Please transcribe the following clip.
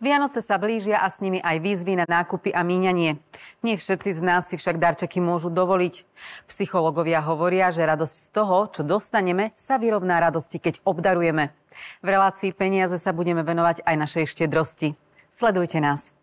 Vianoce sa blížia a s nimi aj výzvy na nákupy a míňanie. Nie všetci z nás si však darčeky môžu dovoliť. Psychológovia hovoria, že radosť z toho, čo dostaneme, sa vyrovná radosti, keď obdarujeme. V relácii peniaze sa budeme venovať aj našej štedrosti. Sledujte nás.